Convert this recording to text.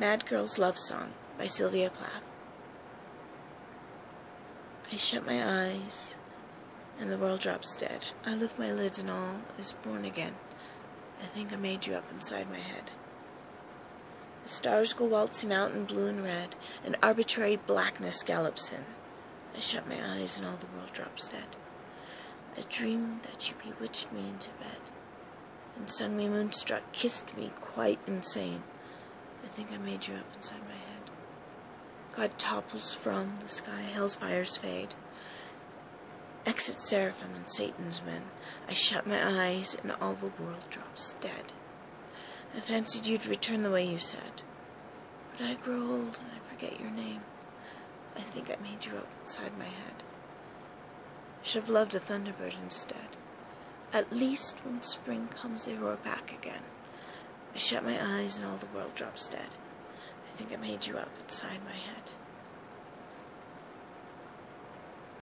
Mad Girl's Love Song by Sylvia Plath. I shut my eyes and the world drops dead. I lift my lids and all is born again. I think I made you up inside my head. The stars go waltzing out in blue and red, and arbitrary blackness gallops in. I shut my eyes and all the world drops dead. I dreamed that you bewitched me into bed, and sung me moonstruck, kissed me quite insane. I think I made you up inside my head. God topples from the sky, hell's fires fade. Exit seraphim and Satan's men. I shut my eyes and all the world drops dead. I fancied you'd return the way you said. But I grow old and I forget your name. I think I made you up inside my head. I should have loved a thunderbird instead. At least when spring comes they roar back again. I shut my eyes and all the world drops dead. I think I made you up inside my head.